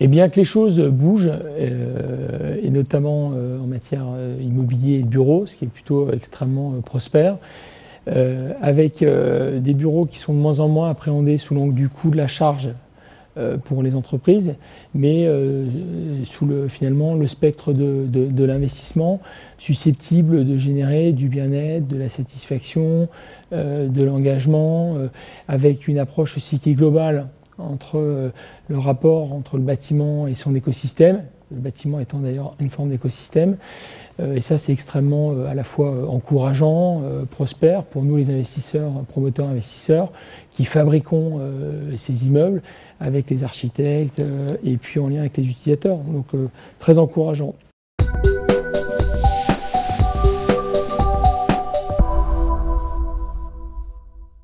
Et bien que les choses bougent, euh, et notamment euh, en matière euh, immobilier et de bureaux, ce qui est plutôt extrêmement prospère, avec des bureaux qui sont de moins en moins appréhendés sous l'angle du coût de la charge pour les entreprises, mais sous le, finalement le spectre de l'investissement susceptible de générer du bien-être, de la satisfaction, de l'engagement, avec une approche aussi qui est globale entre euh, le rapport entre le bâtiment et son écosystème, le bâtiment étant d'ailleurs une forme d'écosystème. Euh, et ça, c'est extrêmement euh, à la fois encourageant, prospère pour nous les investisseurs, promoteurs, investisseurs, qui fabriquons ces immeubles avec les architectes et puis en lien avec les utilisateurs. Donc très encourageant.